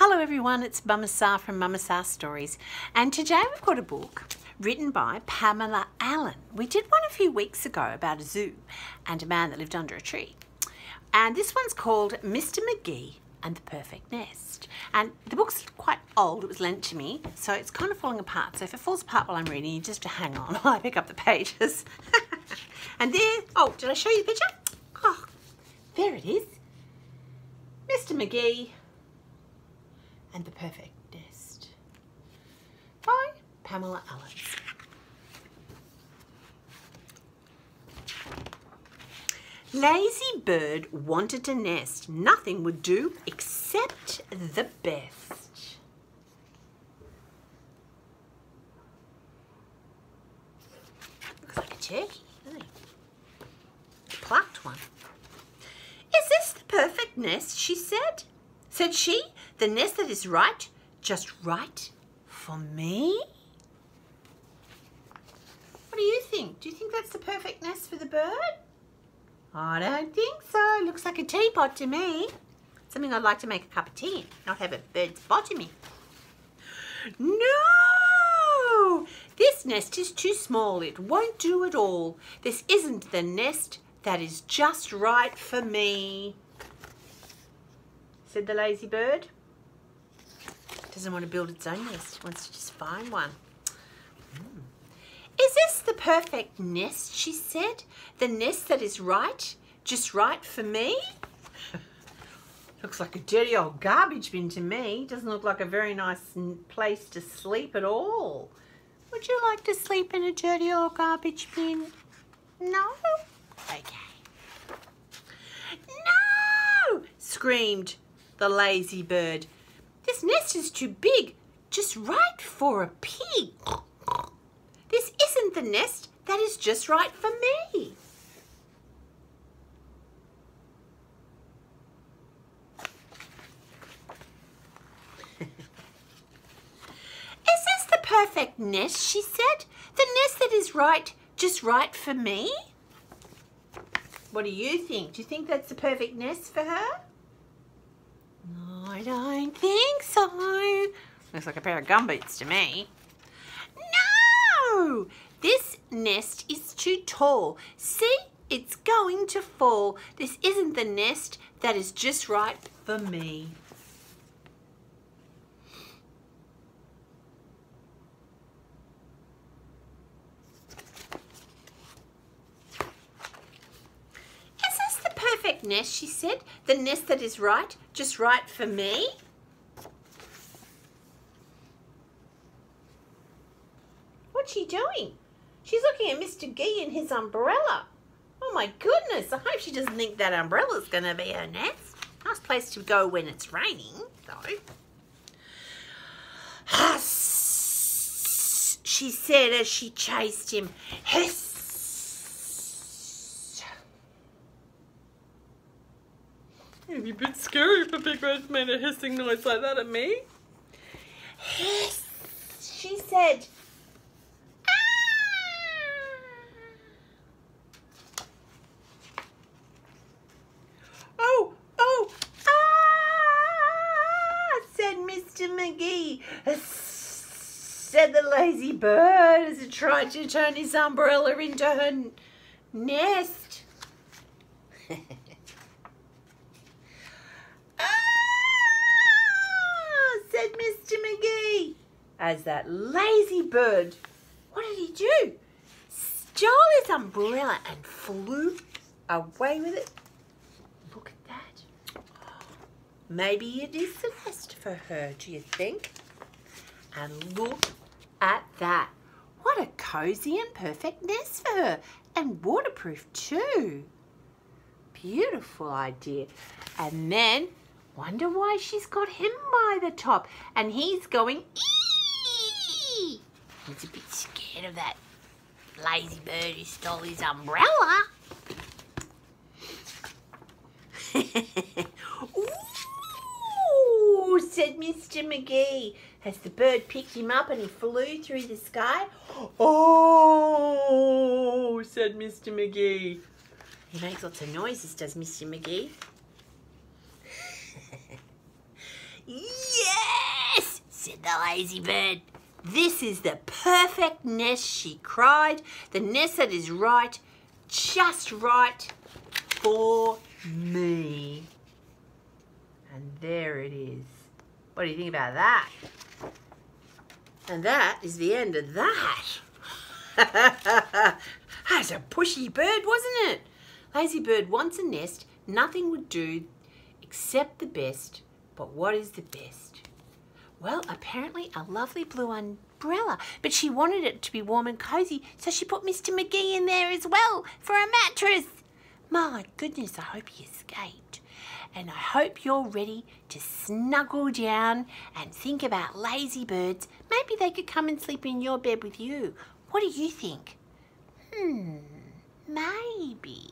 Hello everyone, it's Mama Sa from Mama Sa Stories and today we've got a book written by Pamela Allen. We did one a few weeks ago about a zoo and a man that lived under a tree. And this one's called Mr. McGee and the Perfect Nest. And the book's quite old, it was lent to me, so it's kind of falling apart. So if it falls apart while I'm reading, you just hang on while I pick up the pages. and there, oh, did I show you the picture? Oh, there it is. Mr. McGee and the Perfect Nest by Pamela Allen. Lazy Bird wanted to nest. Nothing would do except the best. Looks like a turkey, doesn't it? Plucked one. Is this the perfect nest, she said? Said she, the nest that is right, just right for me? What do you think? Do you think that's the perfect nest for the bird? I don't think so. Looks like a teapot to me. Something I'd like to make a cup of tea in, not have a bird's in. No! This nest is too small. It won't do at all. This isn't the nest that is just right for me said the lazy bird. Doesn't want to build its own nest, wants to just find one. Mm. Is this the perfect nest, she said? The nest that is right, just right for me? Looks like a dirty old garbage bin to me. Doesn't look like a very nice place to sleep at all. Would you like to sleep in a dirty old garbage bin? No? Okay. No! screamed the lazy bird. This nest is too big, just right for a pig. This isn't the nest that is just right for me. Is this the perfect nest, she said? The nest that is right, just right for me? What do you think? Do you think that's the perfect nest for her? I don't think so. Looks like a pair of gumboots to me. No! This nest is too tall. See? It's going to fall. This isn't the nest that is just right for me. perfect nest, she said. The nest that is right, just right for me. What's she doing? She's looking at Mr. Gee and his umbrella. Oh my goodness, I hope she doesn't think that umbrella's going to be her nest. Nice place to go when it's raining, though. Huss, she said as she chased him. Hiss. It'd be a bit scary if a big red made a hissing noise like that at me. Hiss, she said. Ah! Oh, oh, ah, said Mr. Said the lazy bird as it tried to turn his umbrella into her nest. As that lazy bird, what did he do? Stole his umbrella and flew away with it. Look at that. Maybe it is the nest for her, do you think? And look at that. What a cosy and perfect nest for her. And waterproof too. Beautiful idea. And then, wonder why she's got him by the top. And he's going, He's a bit scared of that lazy bird who stole his umbrella. Ooh, said Mr. McGee as the bird picked him up and he flew through the sky. Oh, said Mr. McGee. He makes lots of noises, does Mr. McGee? yes, said the lazy bird. This is the perfect nest, she cried. The nest that is right, just right for me. And there it is. What do you think about that? And that is the end of that. That's a pushy bird, wasn't it? Lazy bird wants a nest. Nothing would do except the best. But what is the best? Well, apparently a lovely blue umbrella, but she wanted it to be warm and cozy, so she put Mr. McGee in there as well for a mattress. My goodness, I hope he escaped. And I hope you're ready to snuggle down and think about lazy birds. Maybe they could come and sleep in your bed with you. What do you think? Hmm, maybe.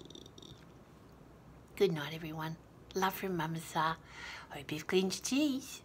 Good night, everyone. Love from Mama Sa. Hope you've cleaned your teeth.